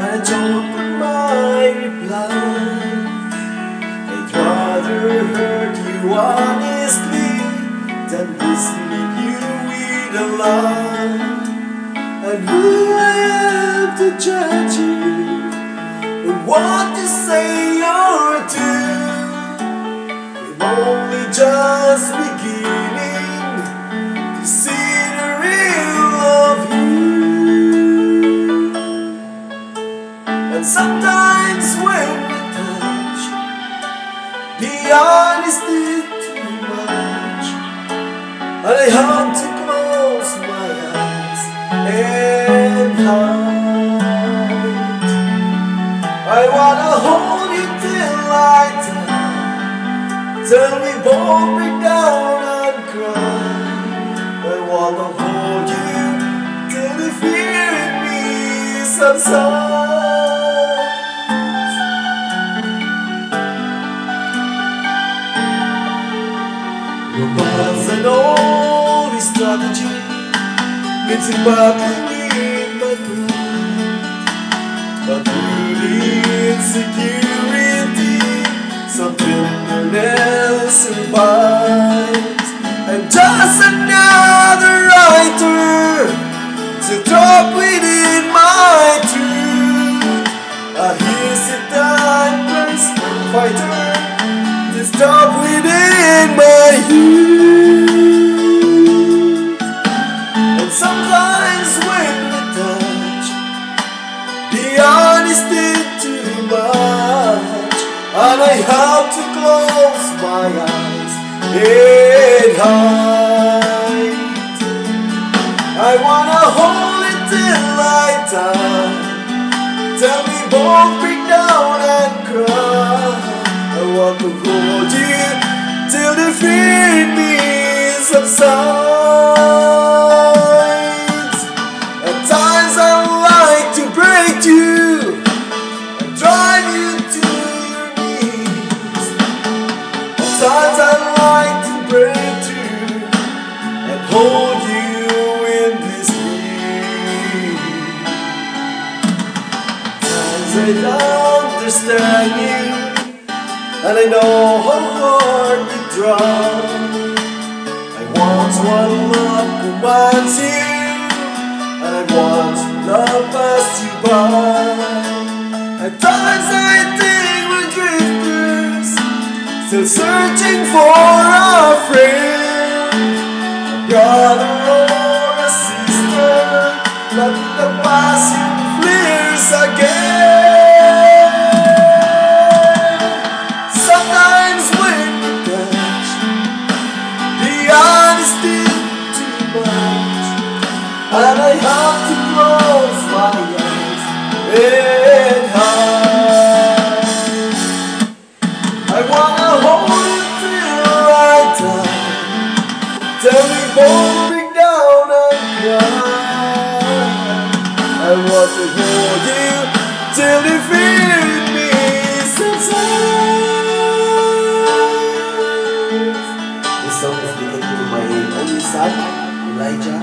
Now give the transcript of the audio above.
don't put my reply I'd rather hurt you honestly Than mislead you with a lie And who I am to judge you And what you say or do We're only just beginning Sometimes when we touch The honesty too much. I have to close my eyes and hide. I wanna hold you till I die. Till we both break down and cry. I wanna hold you till the fear in me subsides Romance and only strategy Mixing back in my pride But really insecurity within my youth And sometimes when we touch The honesty too much. And I have to close my eyes and hide. I wanna hold it till I die. Till we both break down and cry. I want to hold you subsides At times I like to break you and drive you to your knees. At times I like to break you and hold you in this sleep Times I don't understand you and I know how hard you try. I want one love commands you, and I want love pass you by. At times I think we're drifters, still searching for a friend, a brother or a sister. Let the passion flares again. We down and cry. I want to hold you till fear in me subsides. This song is dedicated to my only son, Elijah.